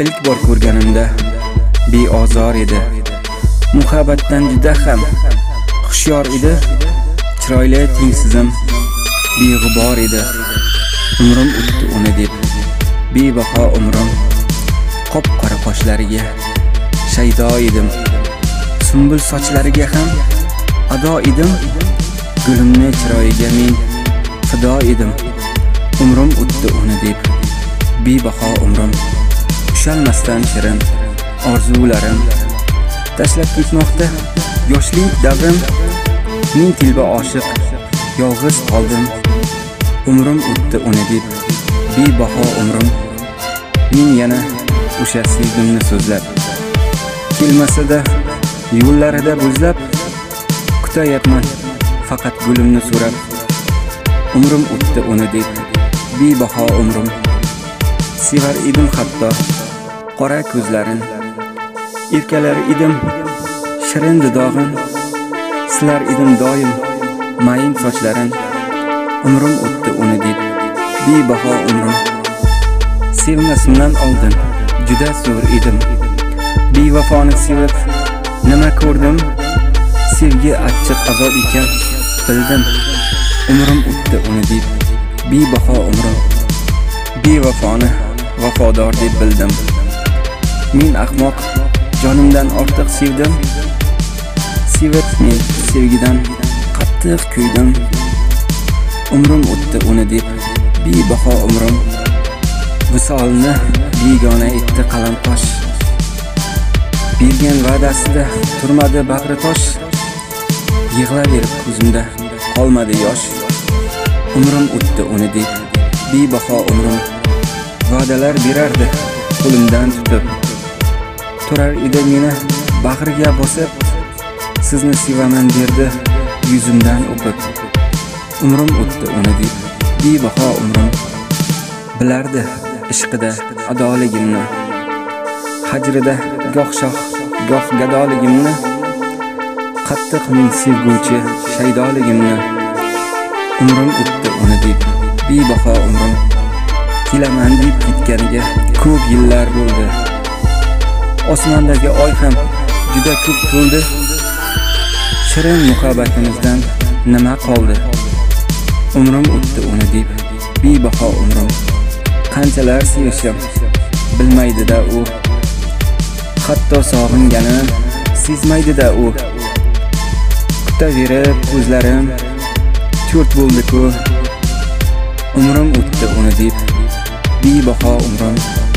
ilk bor ko'rganimda beozor edi. Muhabbatdan juda ham hushyor edi. Chiroyli tengsizim beg'ubor edi. Umrim o'tdi uni deb. Bebaho umrim qop qora qoshlariga shaydo edim. Sumbul sochlariga ham ado edim. Gulimni chiroyiga men fido edim. Umrim o'tdi uni deb. Bebaho umrim ushalmasdan shirin orzularim tashlab ketmoqda. Yoshlik davrim ming tilba oshiq yolg'iz qoldim. Umrim o'tdi uni deb bebaho umrim. Men yana o'sha sevgimni so'zlab kelmasada yo'llarida bo'zlab kutayapman faqat gulimni so'rab. Umrim o'tdi uni deb bebaho umrim. Sevar edim hatto qora ko'zlarin erkalar edim shirin didog'in silar edim doim mayin sochlarin umrim o'tdi uni deb bebaho umrim. Sevmasimdan oldin juda zo'r edim. Bevafoni sevib nima ko'rdim? Sevgi achchiq azob ekan bildim. Umrim o'tdi uni deb bebaho umrim. Bevafoni vafodor deb bildim. Men ahmoq jonimdan ortiq sevdim. Sevib men sevgidan qattiq kuydim. Umrim o'tdi uni deb bebaho umrim. Visolni begona etdi qalam tosh bergan va'dasida turmadi bag'ri tosh. Yig'laverib ko'zimda qolmadi yosh. Umrim o'tdi uni deb bebaho umrim. Va'dalar berardi qo'limdan tutib. Turar edi meni. Bag'riga bosib sizni sevaman derdi yuzimdan o'pib. Umrim o'tdi uni deb bebaho umrim. Bilardi ishqida adoligimni. Hajrida goh shoh goh gadoligimni. Qattiq men sevguvchi shaydoligimni. Umrim o'tdi uni deb bebaho umrim. Kelaman deb ketganiga ko'p yillar bo'ldi. Osmondagi oy ham juda ko'p to'ldi shirin muhabbatimizdan nima qoldi? Umrim o'tdi uni deb. Bebaho umrim. Qanchalar sevishim bilmaydida u. Hatto sog'inganim sezmaydida u. Kutaverib ko'zlarim to'rt bo'ldi-ku. Umrim o'tdi uni deb. Bebaho umrim.